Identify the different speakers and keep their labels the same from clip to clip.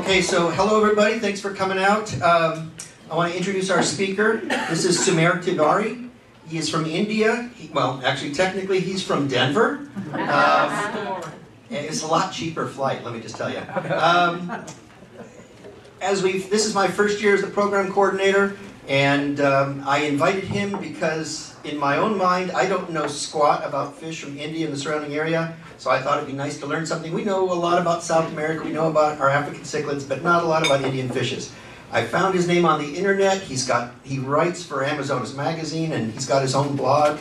Speaker 1: Okay, so hello everybody, thanks for coming out. Um, I want to introduce our speaker. This is Sumer Tiwari. He is from India. He, well, actually, technically, he's from Denver. Uh, it's a lot cheaper flight, let me just tell you. Um, as we this is my first year as the program coordinator, and um, I invited him because in my own mind, I don't know squat about fish from India and the surrounding area. So I thought it'd be nice to learn something. We know a lot about South America, we know about our African cichlids, but not a lot about Indian fishes. I found his name on the internet. He's got he writes for Amazonas magazine and he's got his own blog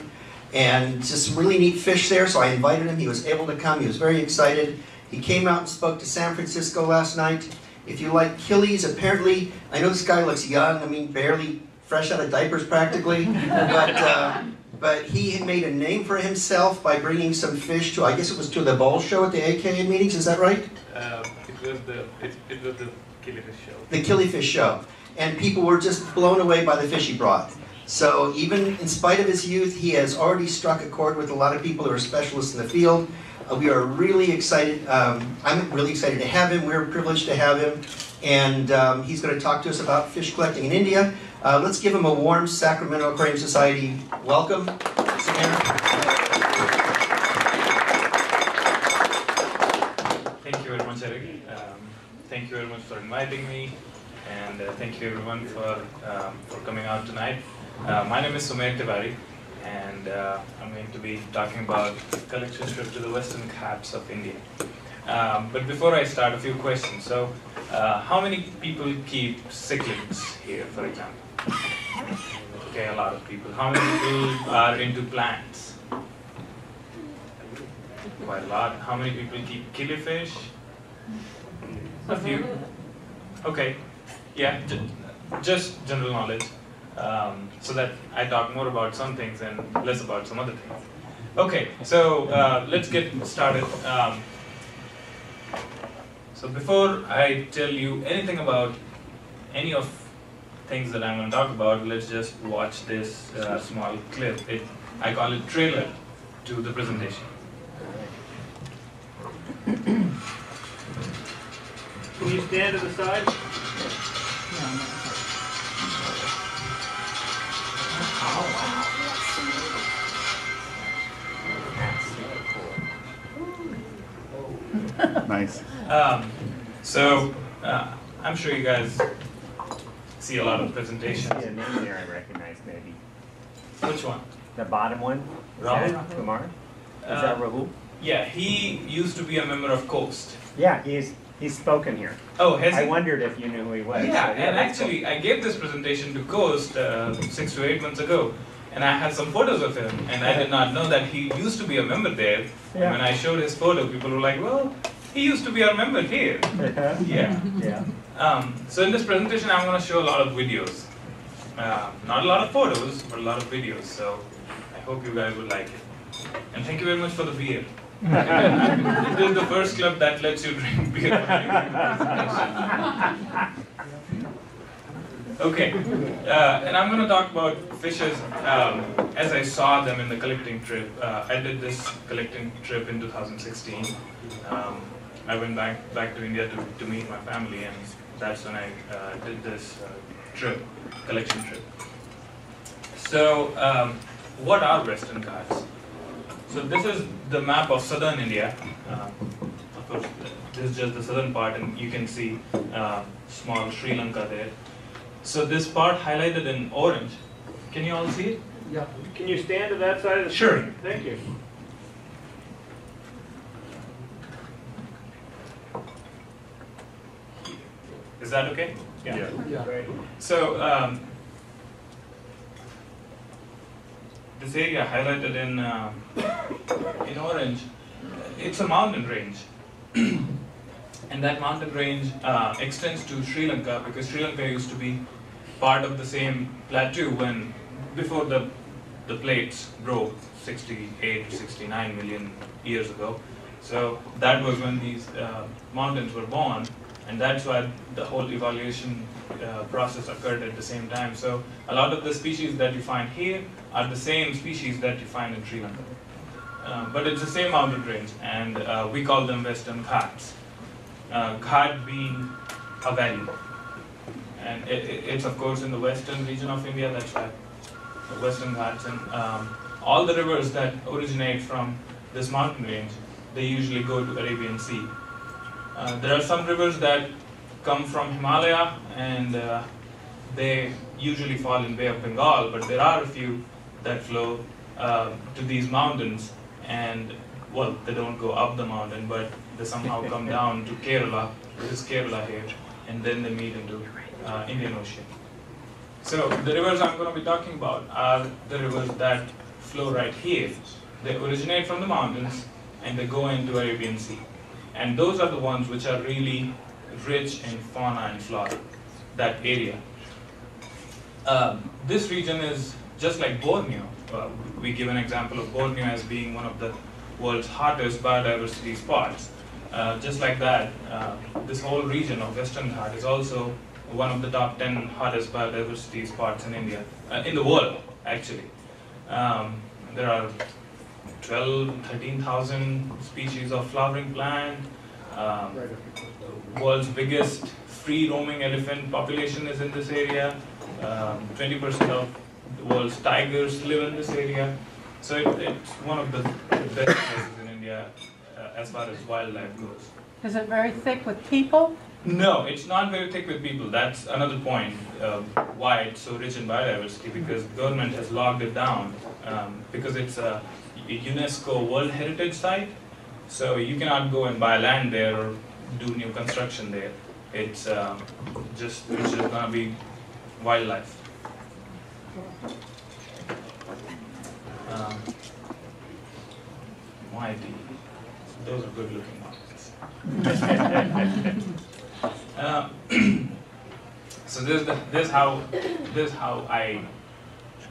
Speaker 1: and just really neat fish there. So I invited him. He was able to come. He was very excited. He came out and spoke to San Francisco last night. If you like killies, apparently I know this guy looks young. I mean, barely fresh out of diapers practically, but. Uh, but he had made a name for himself by bringing some fish to, I guess it was to the bowl show at the AKA meetings, is that right?
Speaker 2: Uh, it was the it, it was the killifish show.
Speaker 1: The killifish show. And people were just blown away by the fish he brought. So even in spite of his youth, he has already struck a chord with a lot of people who are specialists in the field. Uh, we are really excited. Um, I'm really excited to have him. We're privileged to have him. And um, he's going to talk to us about fish collecting in India. Uh, let's give him a warm Sacramento Aquarium Society welcome.
Speaker 2: Thank you very much, Eric. Um, thank you very much for inviting me, and uh, thank you everyone for um, for coming out tonight. Uh, my name is Sumer Tiwari, and uh, I'm going to be talking about collection trip to the Western Ghats of India. Um, but before I start, a few questions. So, uh, how many people keep cichlids here, for example? Okay, a lot of people. How many people are into plants? Quite a lot. How many people keep killifish? A few. Okay, yeah, just general knowledge. Um, so that I talk more about some things and less about some other things. Okay, so uh, let's get started. Um, so before I tell you anything about any of things that I'm going to talk about, let's just watch this uh, small clip. It, I call it trailer to the presentation.
Speaker 3: Can you stand to the side?
Speaker 4: Nice.
Speaker 2: Um, so uh, I'm sure you guys see a lot of presentations.
Speaker 5: I see a name there I recognize maybe.
Speaker 2: Which one?
Speaker 5: The bottom one? Is
Speaker 2: Rahul?
Speaker 5: that Kumar? Is
Speaker 2: Uh,
Speaker 5: that Rahul?
Speaker 2: Yeah, he used to be a member of Coast.
Speaker 5: Yeah, he's, he's spoken here.
Speaker 2: Oh, has
Speaker 5: I
Speaker 2: he?
Speaker 5: wondered if you knew who he was.
Speaker 2: Yeah,
Speaker 5: So,
Speaker 2: and
Speaker 5: that's
Speaker 2: actually, I gave this presentation to Coast uh, six to eight months ago, and I had some photos of him, and I did not know that he used to be a member there. And
Speaker 5: Yeah.
Speaker 2: when I showed his photo, people were like, "Well, he used to be our member here."
Speaker 5: cool.
Speaker 2: Yeah.
Speaker 5: Yeah.
Speaker 2: Um, so in this presentation, I'm going to show a lot of videos. Uh, not a lot of photos, but a lot of videos. So I hope you guys would like it. And thank you very much for the beer. this is the first club that lets you drink beer. while you give a presentation. Okay, uh, and I'm going to talk about fishes um, as I saw them in the collecting trip. Uh, I did this collecting trip in 2016. Um, I went back back to India to, to meet my family, and that's when I uh, did this uh, trip, collection trip. So, um, what are Western Ghats? So this is the map of southern India. Um, of course, this is just the southern part, and you can see uh, small Sri Lanka there. So this part highlighted in orange. Can you all see it? Yeah.
Speaker 3: Can you stand to that side of the
Speaker 2: Sure.
Speaker 3: screen? Thank you.
Speaker 2: Is that okay?
Speaker 4: Yeah.
Speaker 3: Great.
Speaker 2: So um, this area highlighted in uh, in orange, it's a mountain range, and that mountain range uh, extends to Sri Lanka because Sri Lanka used to be part of the same plateau when before the the plates broke 68 to 69 million years ago. So that was when these uh, mountains were born, and that's why the whole evaluation uh, process occurred at the same time. So a lot of the species that you find here are the same species that you find in Sri Lanka. Uh, but it's the same mountain range, and uh, we call them Western Ghats. Uh, Ghat being a valley. And it, it, it's of course in the western region of India, that's why the Western Ghats and um, all the rivers that originate from this mountain range, they usually go to Arabian Sea. Uh, there are some rivers that come from Himalaya and uh, they usually fall in Bay of Bengal, but there are a few that flow uh, to these mountains and well, they don't go up the mountain, but they somehow come down to Kerala, this is Kerala here, and then they meet into uh, Indian Ocean. So the rivers I'm going to be talking about are the rivers that flow right here. They originate from the mountains and they go into Arabian Sea. And those are the ones which are really rich in fauna and flora, that area. Um, this region is just like Borneo. Uh, we give an example of Borneo as being one of the world's hottest biodiversity spots. Uh, just like that, uh, this whole region of Western Ghat is also one of the top 10 hottest biodiversity spots in India, uh, in the world actually. Um, there are 12, 13,000 species of flowering plant. Um, world's biggest free roaming elephant population is in this area. Um, 20% of the world's tigers live in this area. So it, it's one of the best places in India uh, as far as wildlife goes.
Speaker 4: Is it very thick with people?
Speaker 2: No, it's not very thick with people. That's another point uh, why it's so rich in biodiversity because government has locked it down um, because it's a UNESCO World Heritage Site. So you cannot go and buy land there or do new construction there. It's um, just it's just gonna be wildlife. Um, mighty. Those are good looking mountains. Uh, so this is this how this how I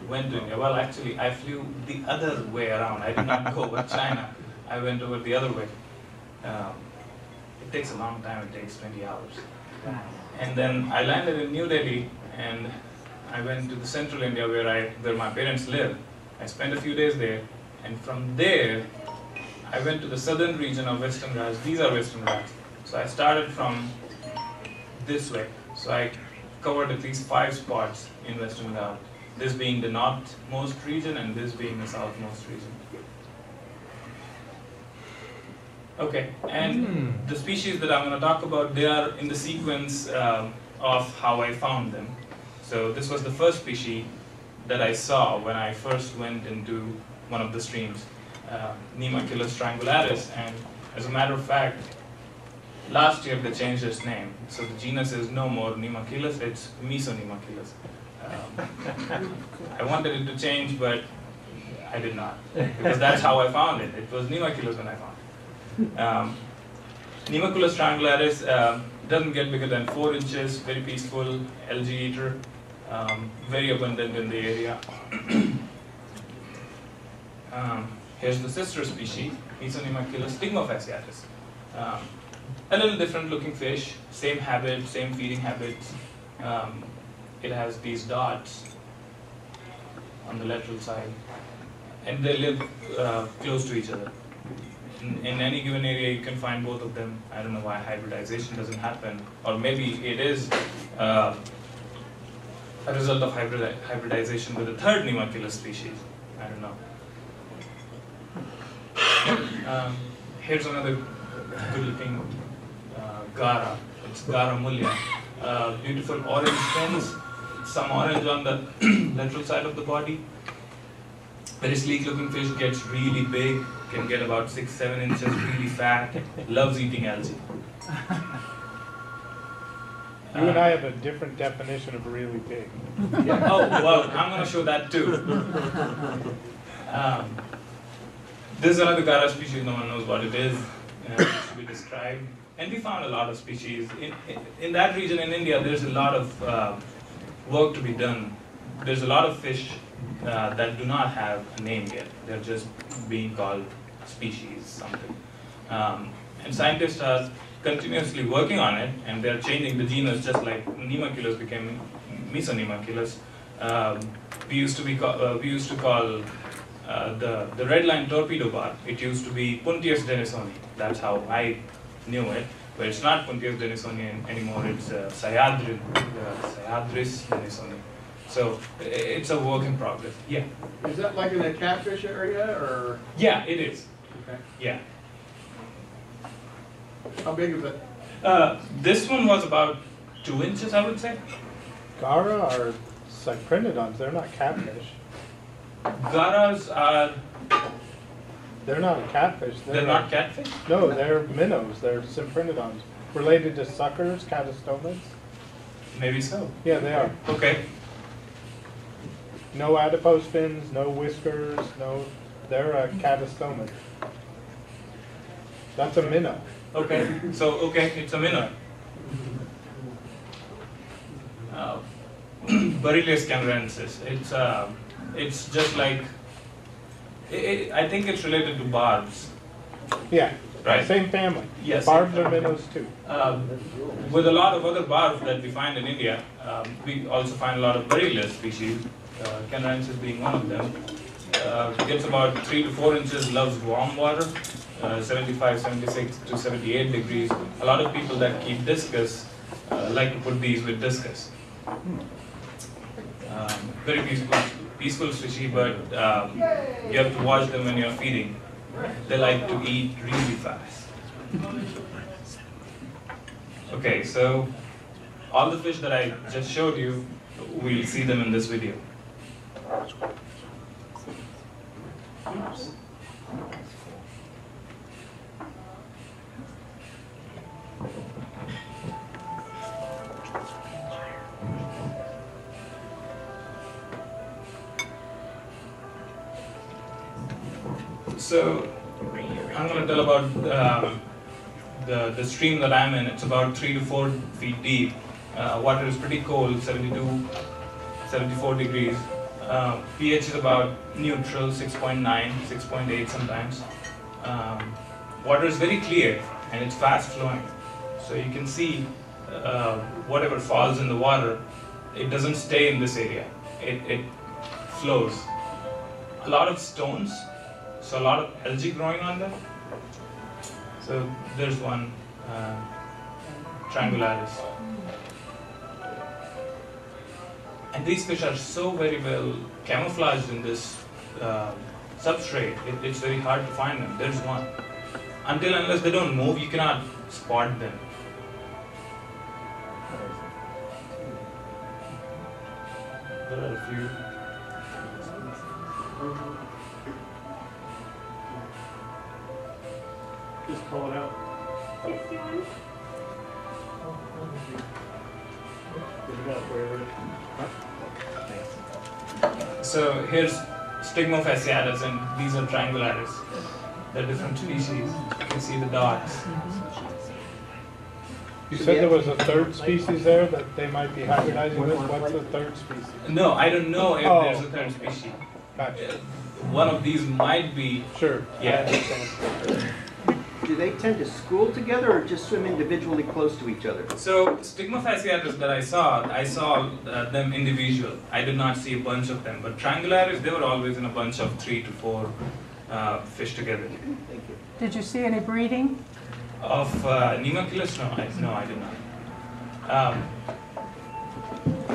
Speaker 2: went to India. Well, actually, I flew the other way around. I did not go over China. I went over the other way. Um, it takes a long time. It takes 20 hours. And then I landed in New Delhi, and I went to the central India where I where my parents live. I spent a few days there, and from there, I went to the southern region of Western Ghats. These are Western Ghats. So I started from this way. So I covered at least five spots in Western Ghats. This being the northmost region, and this being the southmost region. Okay, and the species that I'm going to talk about, they are in the sequence um, of how I found them. So this was the first species that I saw when I first went into one of the streams, uh, Nemachilus triangularis, and as a matter of fact, last year they changed its name. So the genus is no more Nemachilus, it's Mesonemachilus. Um, I wanted it to change, but I did not, because that's how I found it. It was Nemachilus when I found it. Um, Nemachilus triangularis um, doesn't get bigger than 4 inches, very peaceful, algae eater, um, very abundant in the area. um, here's the sister species, Mesonemachilus stigmofasciatus. Um, a little different looking fish, same habit, same feeding habits. It has these dots on the lateral side, and they live uh, close to each other. In, in any given area, you can find both of them. I don't know why hybridization doesn't happen, or maybe it is uh, a result of hybrid, hybridization with a third Nemachilus species. I don't know. Um, here's another good-looking uh, Garra. It's Garra mullya. Uh, beautiful orange fins, some orange on the lateral side of the body. Very sleek-looking fish gets really big, can get about six, seven inches, really fat. Loves eating algae.
Speaker 6: You and I have a different definition of really big.
Speaker 2: oh, well, I'm going to show that too. Um, this is another Garra species, no one knows what it is. Uh, it should be described. And we found a lot of species. In, in, in that region in India, there's a lot of uh, work to be done. There's a lot of fish uh, that do not have a name yet. They're just being called species, something. Um, and scientists are continuously working on it, and they're changing the genus just like Nemachilus became Mesonemachilus. Um, we used to be uh, we used to call uh, the the red line torpedo bar. It used to be Puntius denisoni. That's how I knew it. But it's not Puntius denisoni an- anymore. It's uh, Sayadrin, uh, Sahyadria denisoni. So it's a work in progress. Yeah,
Speaker 7: Is that like in the catfish area, or,
Speaker 2: yeah, it is.
Speaker 7: okay,
Speaker 2: Yeah.
Speaker 7: how big is it?
Speaker 2: Uh, this one was about two inches, I would say.
Speaker 6: Garra are cyprinodons, they're not catfish.
Speaker 2: Garras are
Speaker 6: They're not catfish.
Speaker 2: they're not catfish.
Speaker 6: No, they're minnows, they're cyprinodons. Related to suckers, catastomas?
Speaker 2: Maybe so.
Speaker 6: Yeah, they are.
Speaker 2: Okay.
Speaker 6: No adipose fins, no whiskers, no, they're a catastoma. That's a minnow.
Speaker 2: Okay. So okay, it's a minnow. Uh, canarensis. It's uh, it's just like i i I think it's related to barbs.
Speaker 6: Yeah,
Speaker 2: Right.
Speaker 6: same family.
Speaker 2: Yes.
Speaker 6: Barbs are minnows too.
Speaker 2: Um, with a lot of other barbs that we find in India, um, we also find a lot of Barilius species. Uh, canarensis being one of them. Uh, gets about three to four inches. Loves warm water. Uh, 75, 76 to 78 degrees. A lot of people that keep discus uh, like to put these with discus. Um, very peaceful, peaceful fishy, but um, you have to watch them when you're feeding. They like to eat really fast. Okay, so all the fish that I just showed you, we'll see them in this video. So I'm going to tell about um, the, the stream that I'm in. It's about three to four feet deep. Uh, water is pretty cold, 72, 74 degrees. Uh, pH is about neutral, 6.9, 6.8 sometimes. Um, water is very clear and it's fast flowing. So you can see uh, whatever falls in the water, it doesn't stay in this area. It, it flows. A lot of stones, so a lot of algae growing on them. So there's one, uh, triangularis. And these fish are so very well camouflaged in this uh, substrate, it, it's very hard to find them. There's one. Until unless they don't move, you cannot spot them. There are a few.
Speaker 3: Just pull it out.
Speaker 7: Is that where it-
Speaker 2: So here's Stigmofasciatus and these are Triangularis. They're different species. You can see the dots.
Speaker 6: You said there was a third species there that they might be hybridizing with? What's the third species?
Speaker 2: No, I don't know if
Speaker 6: Oh.
Speaker 2: there's a third species.
Speaker 6: Gotcha.
Speaker 2: One of these might be,
Speaker 6: Sure.
Speaker 2: Yeah.
Speaker 6: Understand.
Speaker 8: Do they tend to school together or just swim individually close to each other?
Speaker 2: so Stigmofasciatus that I saw, I saw uh, them individual. I did not see a bunch of them. But Triangularis, they were always in a bunch of three to four uh, fish together.
Speaker 8: Thank you.
Speaker 4: Did you see any breeding?
Speaker 2: Of uh, Nemachilus? No, I, no, I did not. Um,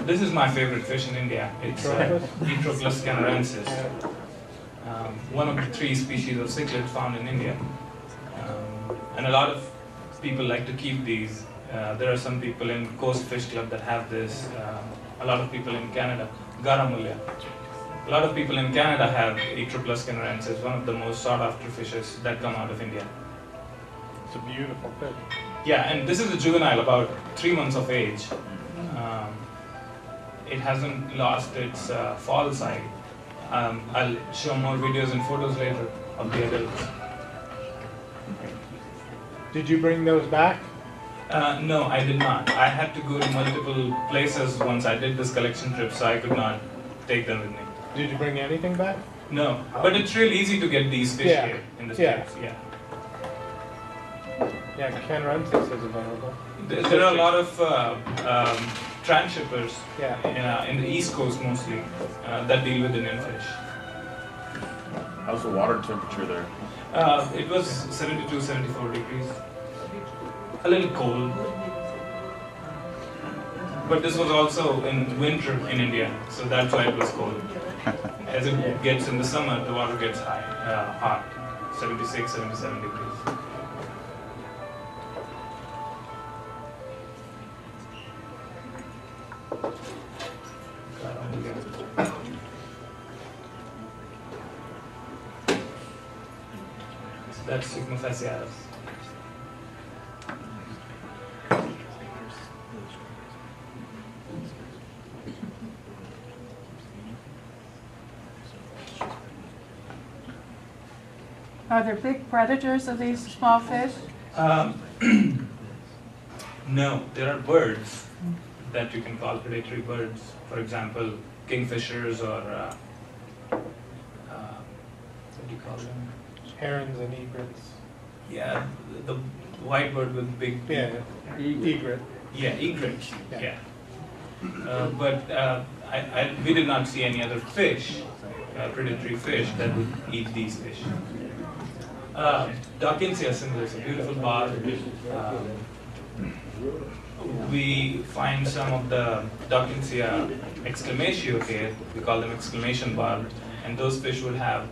Speaker 2: this is my favorite fish in India. It's uh, Etroplus canarensis, um, one of the three species of cichlid found in India. And a lot of people like to keep these. Uh, there are some people in Coast Fish Club that have this. Um, a lot of people in Canada, Garra mullya. A lot of people in Canada have Etroplus canarensis, one of the most sought after fishes that come out of India.
Speaker 6: It's a beautiful fish.
Speaker 2: Yeah, and this is a juvenile, about three months of age. Um, it hasn't lost its uh, fall side. Um, I'll show more videos and photos later of the adults.
Speaker 6: Did you bring those back?
Speaker 2: Uh, no, I did not. I had to go to multiple places once I did this collection trip, so I could not take them with me.
Speaker 6: Did you bring anything back?
Speaker 2: No, but it's real easy to get these fish
Speaker 6: Yeah,
Speaker 2: here in the
Speaker 6: yeah.
Speaker 2: States. Yeah.
Speaker 6: Yeah, Canarensis is available.
Speaker 2: There, there are a lot of uh, um, transhippers
Speaker 6: Yeah.
Speaker 2: uh, in the East Coast mostly uh, that deal with Indian fish.
Speaker 9: How's the water temperature there?
Speaker 2: Uh, it was 72, 74 degrees. a little cold. But this was also in winter in India, so that's why it was cold. As it gets in the summer, the water gets high, uh, hot, 76, 77 degrees. That's Stigmofasciatus.
Speaker 4: Are there big predators of these small fish?
Speaker 2: Um, no, there are birds that you can call predatory birds. For example, kingfishers or uh, uh, what do you call them?
Speaker 6: Herons and egrets.
Speaker 2: Yeah, the, the white bird with big
Speaker 6: Yeah, egret.
Speaker 2: yeah egret.
Speaker 6: Yeah.
Speaker 2: Yeah. Uh, but uh, I, I, we did not see any other fish, uh, predatory fish that would eat these fish. Uh, Dawkinsia similis, a beautiful bar. Uh, we find some of the Dawkinsia exclamatio here, we call them exclamation barb, and those fish would have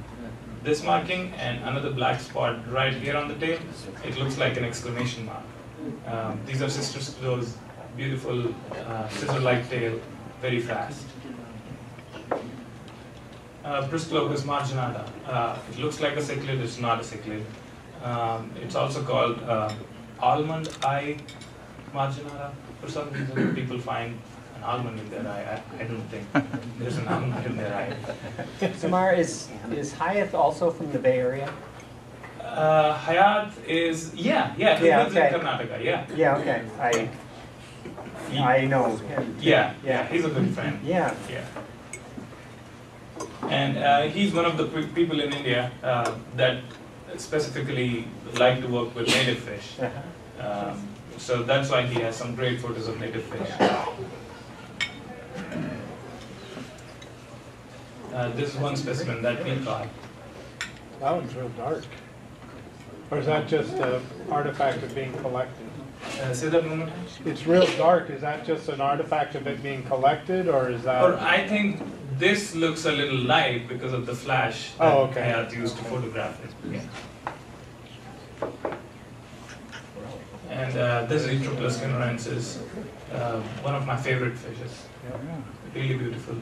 Speaker 2: this marking and another black spot right here on the tail. It looks like an exclamation mark. Um, these are sister screws, beautiful uh, scissor-like tail, very fast. Uh, marginata. Uh, it looks like a cichlid, it's not a cichlid. Um, it's also called uh, almond eye marginata. For some reason, people find an almond in their eye. I, I don't think there's an almond in their eye.
Speaker 5: Samar, is, is Hayat also from the Bay Area?
Speaker 2: Uh, Hayat is, yeah, yeah, he
Speaker 5: Yeah,
Speaker 2: lives
Speaker 5: okay.
Speaker 2: in Karnataka, yeah.
Speaker 5: Yeah, okay, I, I know him.
Speaker 2: Yeah, yeah, he's a good friend.
Speaker 5: yeah,
Speaker 2: Yeah. And uh, he's one of the pe- people in India uh, that specifically like to work with native fish.
Speaker 5: uh-huh.
Speaker 2: Um, so that's why he has some great photos of native fish. Uh, this is one specimen that we caught.
Speaker 6: That one's real dark. Or is that just an artifact of being collected?
Speaker 2: Uh, say that one more time.
Speaker 6: It's real dark, is that just an artifact of it being collected, or is that? Or?
Speaker 2: I think this looks a little light because of the flash that
Speaker 6: Oh, okay.
Speaker 2: Hayat used to photograph it. Yeah. And uh, this is Etroplus canarensis, uh, one of my favorite fishes. Really beautiful.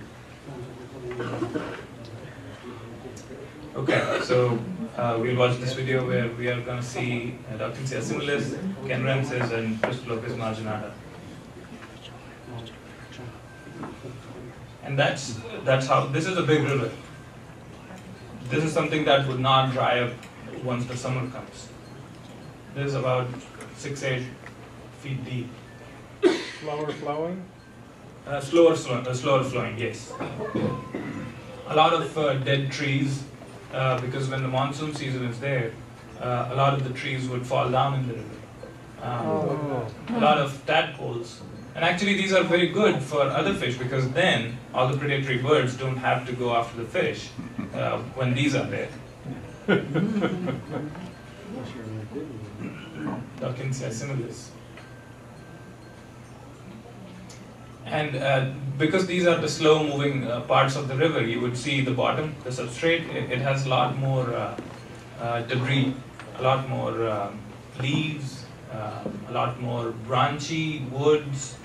Speaker 2: Okay, so uh, we'll watch this video where we are going to see uh, Dawkinsia similis, canarensis, and Pristolepis marginata. And that's that's how this is a big river. This is something that would not dry up once the summer comes. This is about six eight feet deep.
Speaker 6: Slower flowing?
Speaker 2: Uh, slower, slow, uh, slower flowing, yes. A lot of uh, dead trees, uh, because when the monsoon season is there, uh, a lot of the trees would fall down in the river. Um,
Speaker 6: Oh.
Speaker 2: a lot of tadpoles. And actually, these are very good for other fish because then all the predatory birds don't have to go after the fish uh, when these are there. Dawkinsia similis. And uh, because these are the slow moving uh, parts of the river, you would see the bottom, the substrate, it, it has a lot more uh, uh, debris, a lot more um, leaves, uh, a lot more branchy woods,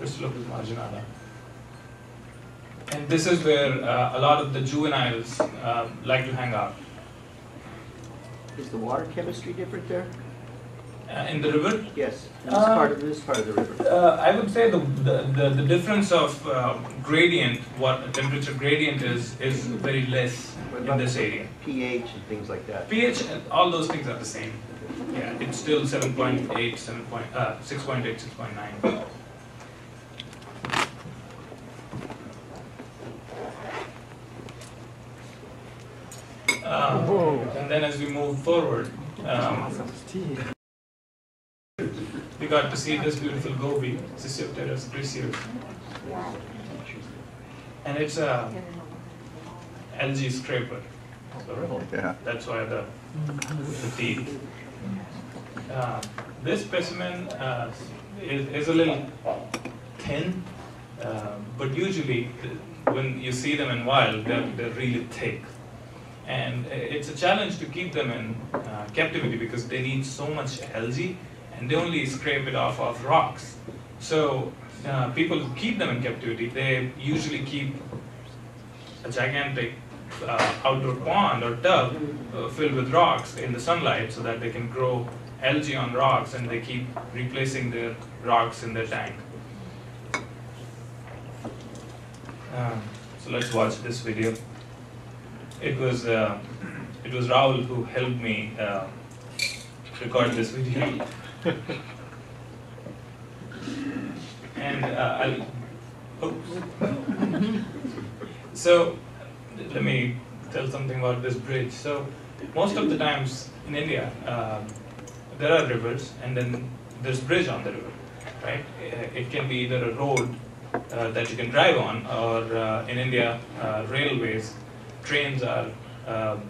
Speaker 2: Pristolepis marginata. And this is where uh, a lot of the juveniles uh, like to hang out.
Speaker 8: Is the water chemistry different there?
Speaker 2: Uh, in the river,
Speaker 8: Yes, in this
Speaker 2: Uh,
Speaker 8: part of, this part of the river.
Speaker 2: Uh, I would say the, the, the, the difference of uh, gradient, what temperature gradient is, is very less in this area.
Speaker 8: pH and things like that.
Speaker 2: pH, and all those things are the same. Yeah, it's still 7.8, 7 point, uh, 6.8, 6.9. Um, and then as we move forward, um, we got to see this beautiful goby, Sicyopterus griseus. And it's a algae scraper.
Speaker 10: Yeah.
Speaker 2: that's why the, the teeth. Uh, this specimen uh, is, is a little thin, uh, but usually when you see them in wild, they're, they're really thick. And it's a challenge to keep them in uh, captivity because they need so much algae and they only scrape it off of rocks. So uh, people who keep them in captivity, they usually keep a gigantic uh, outdoor pond or tub uh, filled with rocks in the sunlight so that they can grow algae on rocks and they keep replacing their rocks in their tank. Um, so let's watch this video. It was uh, it was Rahul who helped me uh, record this video. And uh, I'll, oops. so let me tell something about this bridge. So most of the times in India, um, there are rivers and then there's bridge on the river, right? Uh, It can be either a road uh, that you can drive on, or uh, in India, uh, railways, trains are um,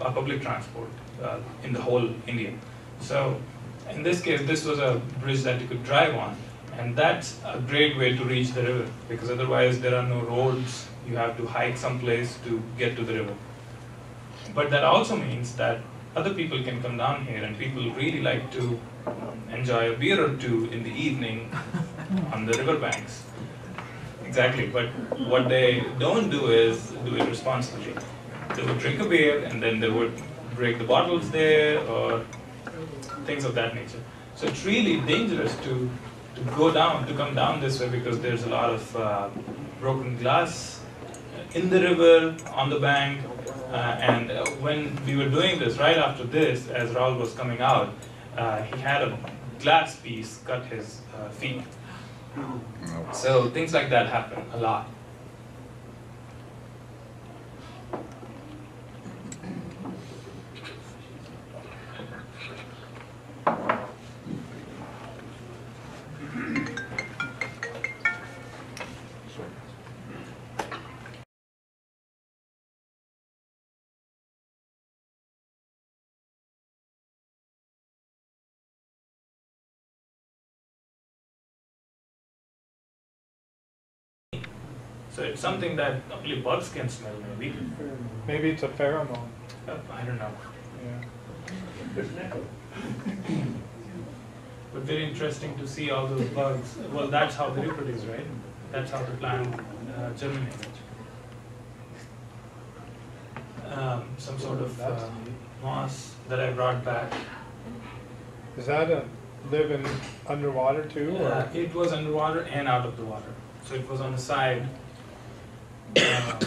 Speaker 2: a public transport uh, in the whole India. So in this case, this was a bridge that you could drive on, and that's a great way to reach the river because otherwise there are no roads. You have to hike someplace to get to the river. But that also means that other people can come down here, and people really like to um, enjoy a beer or two in the evening on the riverbanks. Exactly, but what they don't do is do it responsibly. They would drink a beer and then they would break the bottles there or things of that nature. So it's really dangerous to, to go down, to come down this way because there's a lot of uh, broken glass in the river, on the bank. Uh, and uh, when we were doing this, right after this, as Rahul was coming out, uh, he had a glass piece cut his uh, feet. So things like that happen a lot. Something that only bugs can smell, maybe.
Speaker 6: Maybe it's a pheromone,
Speaker 2: Uh, I don't know.
Speaker 6: yeah.
Speaker 2: But very interesting to see all those bugs. Well, that's how they reproduce, right? That's how the plant uh, germinates. Um, some sort of uh, moss that I brought back.
Speaker 6: Is that a, live in underwater too,
Speaker 2: Uh, it was underwater and out of the water. So it was on the side, uh,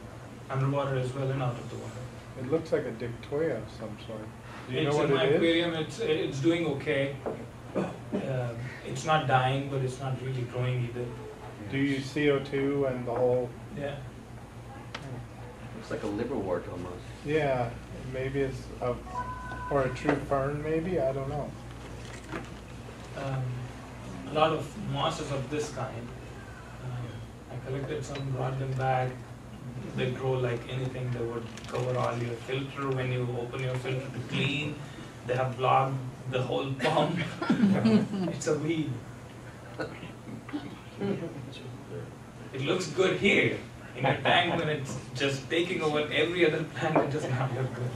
Speaker 2: underwater as well and out of the water.
Speaker 6: It looks like a dictoya of some sort. Do you know
Speaker 2: it's
Speaker 6: what
Speaker 2: in my
Speaker 6: it is?
Speaker 2: aquarium. It's it's doing okay. Uh, it's not dying, but it's not really growing either.
Speaker 6: Do you see CO2 and the whole,
Speaker 2: Yeah.
Speaker 8: Looks like a liverwort almost.
Speaker 6: yeah, maybe it's a, or a true fern maybe, I don't know.
Speaker 2: Um, a lot of mosses of this kind. I collected some, brought them back. They grow like anything. They would cover all your filter when you open your filter to clean. They have blocked the whole pump. it's a weed. It looks good here. In a tank when it's just taking over every other plant, it does not look good.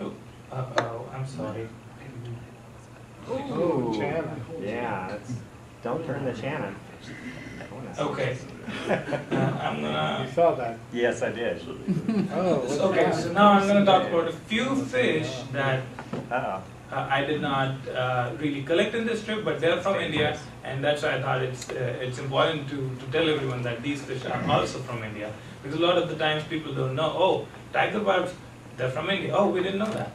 Speaker 2: Oh, uh-oh, I'm sorry.
Speaker 5: Ooh,
Speaker 6: Shannon.
Speaker 5: Yeah, don't turn the Shannon.
Speaker 2: Okay. Uh, I'm gonna.
Speaker 6: You saw that?
Speaker 5: Yes, I did.
Speaker 6: Oh, what's
Speaker 2: Okay,
Speaker 6: that?
Speaker 2: so now I'm gonna talk about a few fish that
Speaker 5: Uh-oh.
Speaker 2: uh, I did not uh, really collect in this trip, but they're from India, and that's why I thought it's uh, it's important to, to tell everyone that these fish are also from India, because a lot of the times people don't know. Oh, tiger barbs, they're from India. Oh, we didn't know that.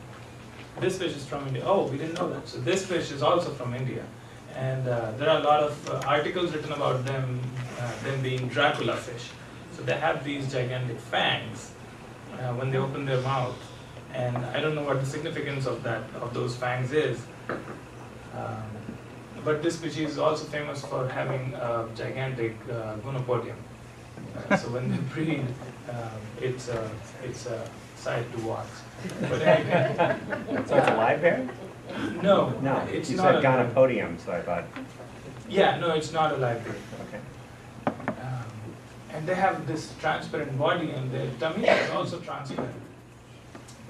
Speaker 2: This fish is from India. Oh, we didn't know that. So this fish is also from India, and uh, there are a lot of uh, articles written about them, uh, them being Dracula fish. So they have these gigantic fangs uh, when they open their mouth, and I don't know what the significance of that of those fangs is. Um, but this species is also famous for having a gigantic uh, gonopodium. So when they breed, um, it's a it's a sight to watch. But anyway,
Speaker 5: So it's a live bear?
Speaker 2: No,
Speaker 5: No,
Speaker 2: it's
Speaker 5: you
Speaker 2: not
Speaker 5: said
Speaker 2: a
Speaker 5: Gonopodium, so I thought,
Speaker 2: Yeah, no, it's not a library.
Speaker 5: okay.
Speaker 2: Um, and they have this transparent body, and their tummy is also transparent.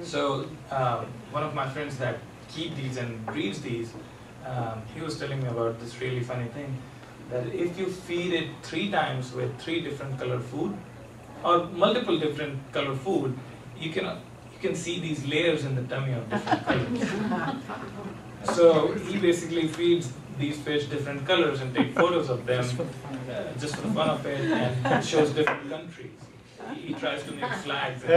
Speaker 2: So um, one of my friends that keep these and breeds these, um, he was telling me about this really funny thing that if you feed it three times with three different color food or multiple different color food, you can you can see these layers in the tummy of different colors. So he basically feeds these fish different colors and take photos of them uh, just for the fun of it and shows different countries. He, he tries to make flags.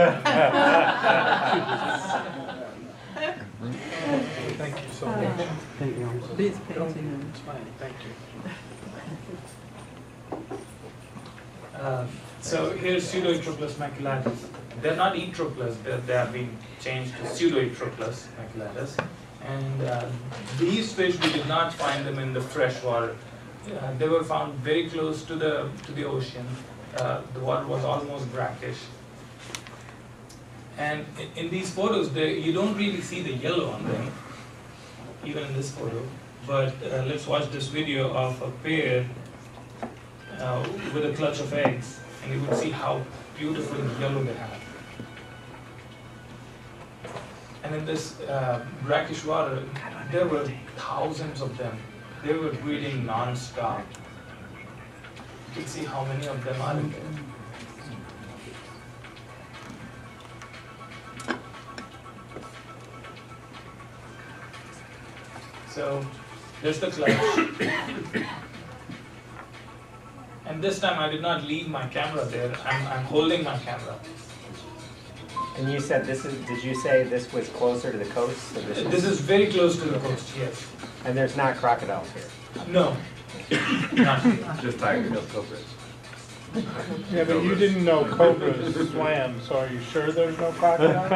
Speaker 6: Thank you so much.
Speaker 8: Thank you.
Speaker 4: These paintings.
Speaker 6: It's fine, thank you.
Speaker 2: Um, so here's Pseudoetroplus maculatus. They're not Etroplus, they they have been changed to Pseudoetroplus maculatus. And uh, these fish, we did not find them in the fresh water. Uh, they were found very close to the, to the ocean. Uh, the water was almost brackish. And in, in these photos, they, you don't really see the yellow on them, even in this photo. But uh, let's watch this video of a pair uh, with a clutch of eggs, and you would see how beautiful yellow they have. And in this uh, brackish water, there were thousands of them. They were breeding non-stop. You can see how many of them are in there. So there's the clutch. And this time I did not leave my camera there. I'm, I'm holding my camera.
Speaker 5: And you said this is, did you say this was closer to the coast? This is-
Speaker 2: This is very close to the coast, yes.
Speaker 5: And there's not crocodiles here?
Speaker 2: No.
Speaker 9: Just tiger, no cobras.
Speaker 6: Yeah, but you didn't know cobras swam, so are you sure there's no crocodile?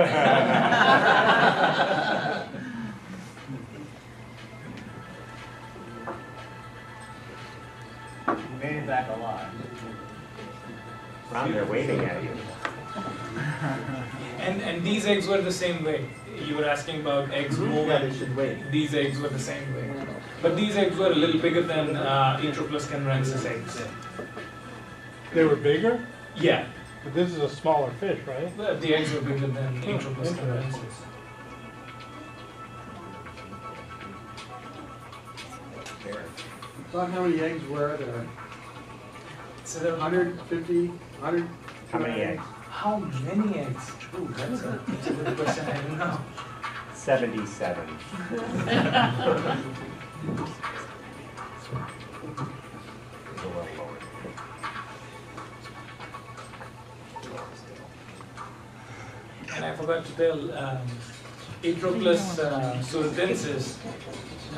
Speaker 5: Made it back alive. Ron, they're waving at you.
Speaker 2: And, and these eggs were the same way. You were asking about eggs moving.
Speaker 8: should wait.
Speaker 2: These eggs were the same way. But these eggs were a little bigger than uh, Etroplus canarensis eggs.
Speaker 6: They were bigger,
Speaker 2: Yeah,
Speaker 6: but this is a smaller fish, right?
Speaker 2: the the eggs were bigger than Etroplus canarensis.
Speaker 7: About how many eggs were there?
Speaker 2: So there were
Speaker 7: 150, 100?
Speaker 5: How many eggs?
Speaker 2: How many eggs? Ooh, that's a, that's a good question. I don't know.
Speaker 5: Seventy-seven. It's a little lower.
Speaker 2: And I forgot to tell, um, Etroplus uh, suratensis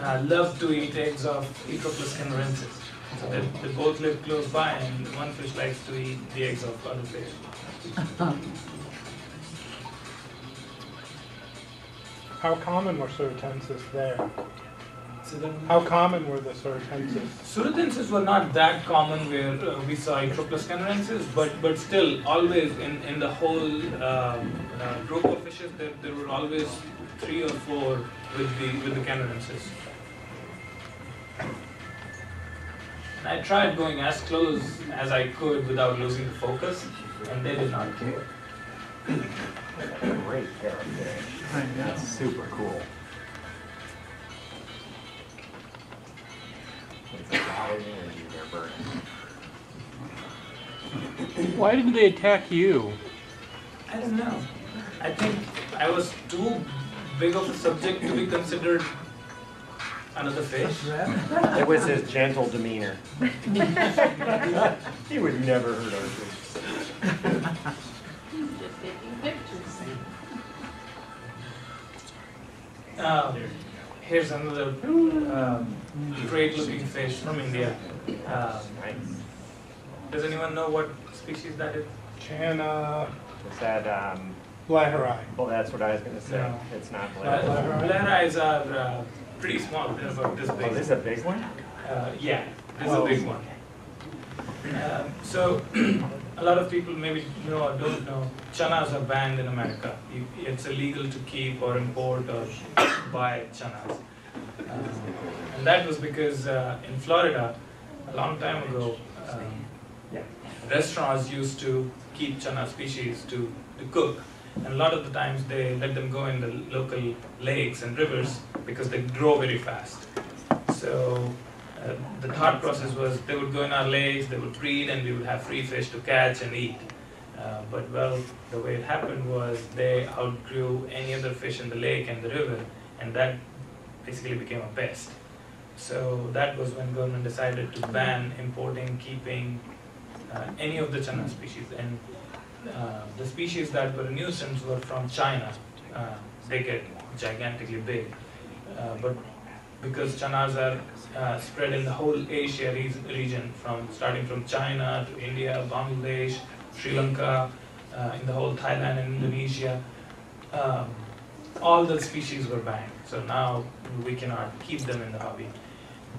Speaker 2: uh, love to eat eggs of Etroplus canarensis. So they, they both live close by, and one fish likes to eat the eggs of other fish.
Speaker 6: How common were surtensis there? How common were the surtensis?
Speaker 2: Suratensis were not that common where uh, we saw Etroplus canarensis, but but still, always in, in the whole um, uh, group of fishes, there, there were always three or four with the with the canarensis. I tried going as close as I could without losing the focus, and they did not do it.
Speaker 5: Great parrotfish. That's super cool. It's a lot of energy they're burning.
Speaker 10: Why didn't they attack you?
Speaker 2: I don't know. I think I was too big of a subject to be considered another fish.
Speaker 5: It was his gentle demeanor. He would never hurt our fish.
Speaker 4: Just taking pictures.
Speaker 2: Um, here's another um, great-looking fish from India. Um, does anyone know what species that is?
Speaker 6: Channa
Speaker 5: Is that, um,
Speaker 6: bleheri.
Speaker 5: well, that's what I was gonna say.
Speaker 2: No.
Speaker 5: It's not
Speaker 2: Uh,
Speaker 5: black.
Speaker 2: Blair eyes are uh, pretty small. They're about this
Speaker 5: Oh, this is a big one?
Speaker 2: Uh, yeah, this is a big one. Um, so, a lot of people maybe know or don't know, Channas are banned in America. It's illegal to keep or import or buy Channas. Um, and that was because uh, in Florida, a long time ago, um, restaurants used to keep Channa species to, to cook. And a lot of the times they let them go in the local lakes and rivers because they grow very fast. So uh, the thought process was they would go in our lakes, they would breed, and we would have free fish to catch and eat. Uh, but well, the way it happened was they outgrew any other fish in the lake and the river, and that basically became a pest. So that was when government decided to ban importing, keeping uh, any of the Channa species. And uh, the species that were a nuisance were from China. Uh, they get gigantically big. Uh, but because Channas are uh, spread in the whole Asia re- region, from starting from China to India, Bangladesh, Sri Lanka, uh, in the whole Thailand and Indonesia, um, all the species were banned. So now we cannot keep them in the hobby.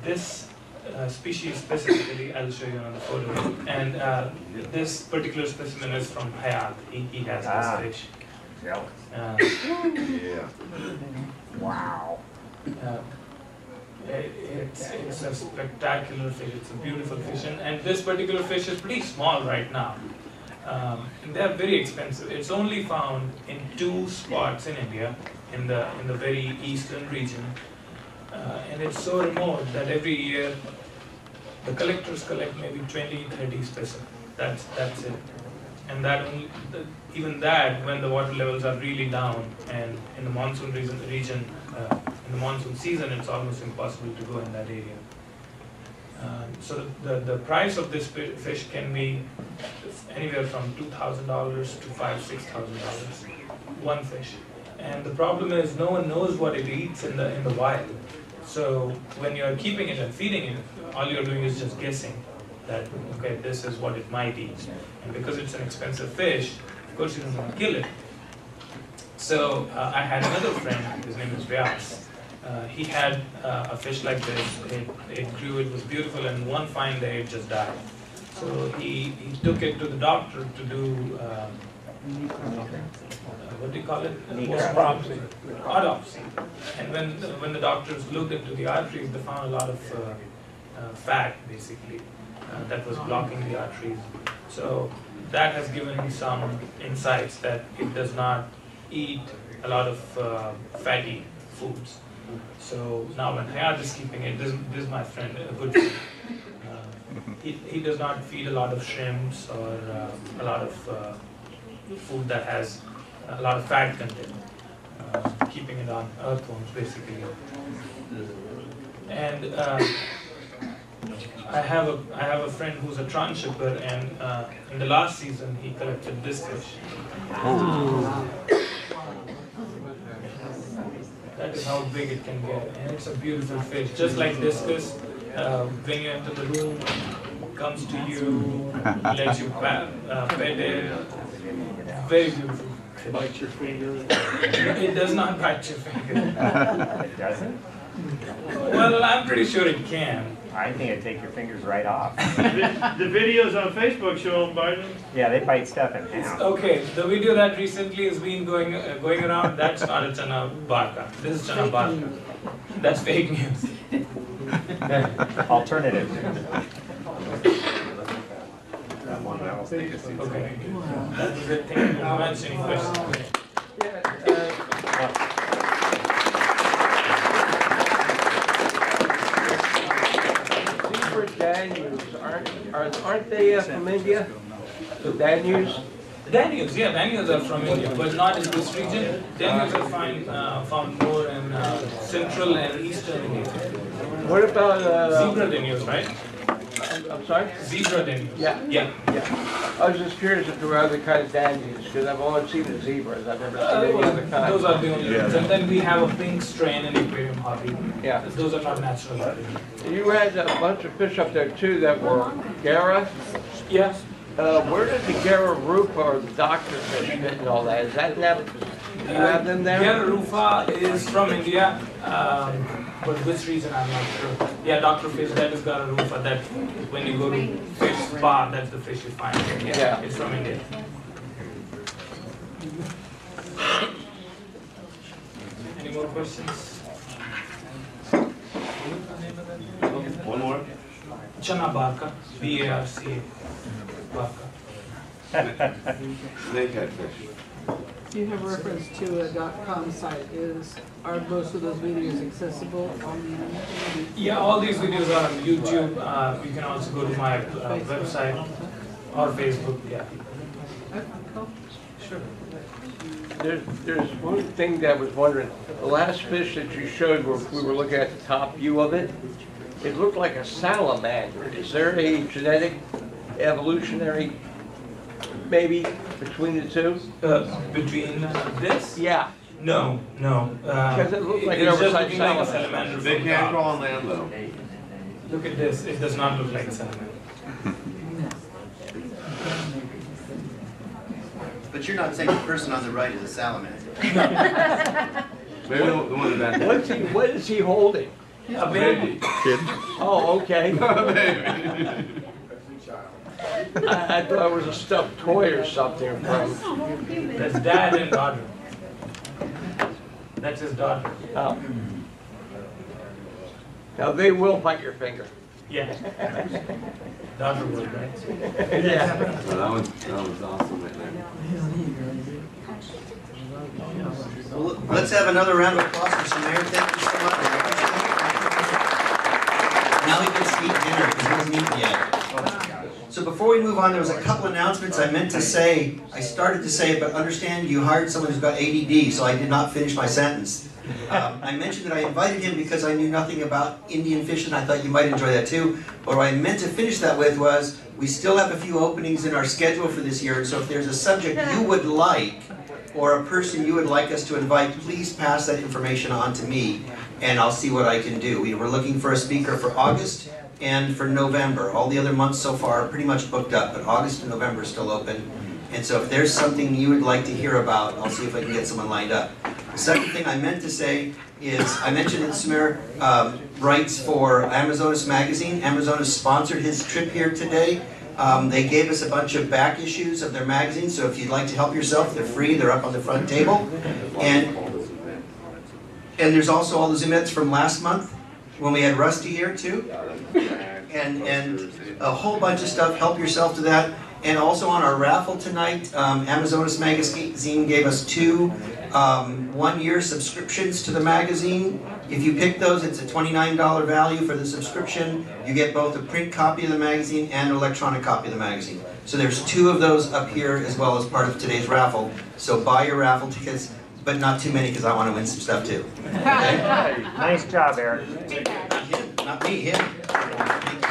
Speaker 2: This uh, species specifically, I'll show you on the photo. And uh, this particular specimen is from Hayat. He, he has
Speaker 5: Ah.
Speaker 2: this fish.
Speaker 5: Jealous.
Speaker 2: Uh,
Speaker 9: Yeah.
Speaker 5: Wow.
Speaker 2: It, it's, it's a spectacular fish. It's a beautiful fish. And, and this particular fish is pretty small right now. Um, and they're very expensive. It's only found in two spots in India, in the in the very eastern region, uh, and it's so remote that every year the collectors collect maybe 20, 30 specimens. That's that's it. And that even that when the water levels are really down, and in the monsoon region, region uh, in the monsoon season, it's almost impossible to go in that area. Um, so the, the price of this fish can be anywhere from two thousand dollars to five six thousand dollars, one fish. And the problem is no one knows what it eats in the in the wild. So when you're keeping it and feeding it, all you're doing is just guessing that okay this is what it might eat. And because it's an expensive fish, of course you don't want to kill it. So uh, I had another friend, his name is Vyas. Uh, he had uh, a fish like this. It, it grew, it was beautiful, and one fine day it just died. So he, he took it to the doctor to do, uh, what do you call it?
Speaker 6: Autopsy.
Speaker 2: Autopsy. And when, when the doctors looked into the arteries, they found a lot of uh, uh, fat, basically, uh, that was blocking the arteries. So that has given me some insights that it does not eat a lot of uh, fatty foods. So now when Hayat is keeping it, this, this is my friend, a good friend. Uh, he, he does not feed a lot of shrimps or uh, a lot of uh, food that has a lot of fat content, uh, keeping it on earthworms basically. And uh, I have a I have a friend who's a transhipper, and uh, in the last season he collected this fish. That is how big it can get, and it's a beautiful fish, just like discus. Uh, when you enter the room, comes to you, lets you pat, uh, pet it. Very beautiful.
Speaker 3: Bite your finger.
Speaker 2: It does not bite your finger.
Speaker 5: It doesn't?
Speaker 2: Well, I'm pretty sure it can.
Speaker 5: I think it'd take your fingers right off.
Speaker 3: The videos on Facebook show them biting.
Speaker 5: Yeah, they bite stuff in
Speaker 2: It's,
Speaker 5: half.
Speaker 2: okay, the video that recently has been going uh, going around, that's not a Channa barca. This is Channa barca. That's fake news.
Speaker 5: Alternative.
Speaker 2: Okay. That's the thing. Thank you very much. Any questions?
Speaker 7: Danios, aren't, are- aren't they uh, from India? The Danios?
Speaker 2: Danios, yeah, Danios are from India, but not in this region. Danios are find, uh, found more in uh, central and eastern India.
Speaker 7: What about, uh,
Speaker 2: Zebra Danios, right?
Speaker 7: I'm sorry?
Speaker 2: Zebra Danios.
Speaker 7: Yeah.
Speaker 2: Yeah.
Speaker 7: Yeah. I was just curious if there were other kinds of Danios, because I've only seen the zebras, I've never
Speaker 2: Uh,
Speaker 7: seen any other kind.
Speaker 2: Those are the only ones. And then we have a pink strain in aquarium hobby.
Speaker 7: Yeah.
Speaker 2: Those are not natural.
Speaker 7: You had a bunch of fish up there too that were Garra.
Speaker 2: Yes.
Speaker 7: Uh, where did the Garra rufa or the doctor fish fit and all that? Is that in that, do you have them there?
Speaker 2: Garra rufa is from India. Um, but which region I'm not sure. Yeah, Dr. Fish, that is has got a roof, but that when you go to fish spa, that's the fish you find. Yeah,
Speaker 7: Yeah.
Speaker 2: it's from India. Any more questions?
Speaker 9: One more?
Speaker 2: Channa barca, B A R C A, Barca.
Speaker 9: Snakehead fish.
Speaker 11: You have a reference to a dot .com site. Is, are most of those videos accessible on the internet?
Speaker 2: Yeah, all these videos are on YouTube. Uh, you can also go to my uh, website or Facebook. Yeah.
Speaker 11: Okay, cool.
Speaker 2: Sure.
Speaker 7: There's, there's one thing that I was wondering, the last fish that you showed, where we were looking at the top view of it, it looked like a salamander. Is there a genetic evolutionary, maybe, between the two?
Speaker 2: Uh, between uh, this?
Speaker 7: Yeah,
Speaker 2: No, no. Uh,
Speaker 7: Because it looked like
Speaker 2: it's
Speaker 7: an
Speaker 2: just
Speaker 7: oversized
Speaker 2: a
Speaker 7: salamander.
Speaker 2: salamander.
Speaker 9: They can't
Speaker 2: top.
Speaker 9: crawl on land though.
Speaker 2: Look at this. It does not look like a salamander.
Speaker 8: But you're not saying the person on the right is a salamander.
Speaker 9: Maybe the the one that.
Speaker 7: what's he, what is he holding?
Speaker 2: A baby.
Speaker 7: Oh, okay.
Speaker 9: Maybe.
Speaker 7: I, I thought it was a stuffed toy or something from,
Speaker 2: That's dad and daughter. That's his daughter.
Speaker 7: oh. Now, they will bite your finger.
Speaker 2: Yeah. daughter would, right?
Speaker 7: Yeah.
Speaker 9: That was, that was awesome right there.
Speaker 1: Well, let's have another round of applause for Sumer. Thank you so much. Now he gets to eat dinner because he hasn't eaten yet. So before we move on, there was a couple announcements I meant to say. I started to say it, but understand you hired someone who's got ADD, so I did not finish my sentence. Um, I mentioned that I invited him because I knew nothing about Indian fishing. And I thought you might enjoy that too. But what I meant to finish that with was we still have a few openings in our schedule for this year. And so if there's a subject you would like or a person you would like us to invite, please pass that information on to me and I'll see what I can do. We were looking for a speaker for August and for November. All the other months so far are pretty much booked up, but August and November are still open. And so if there's something you would like to hear about, I'll see if I can get someone lined up. The second thing I meant to say is, I mentioned that Sumer um, writes for Amazonas Magazine. Amazonas sponsored his trip here today. Um, they gave us a bunch of back issues of their magazine, so if you'd like to help yourself, they're free, they're up on the front table. And, and there's also all the Zoomettes from last month, when we had Rusty here too. And, and a whole bunch of stuff, help yourself to that. And also on our raffle tonight, um, Amazonas Magazine gave us two um, one-year subscriptions to the magazine. If you pick those, it's a $29 value for the subscription. You get both a print copy of the magazine and an electronic copy of the magazine. So there's two of those up here as well as part of today's raffle. So buy your raffle tickets, but not too many because I want to win some stuff too. Okay?
Speaker 5: Nice job, Eric.
Speaker 1: Not him, not me, him.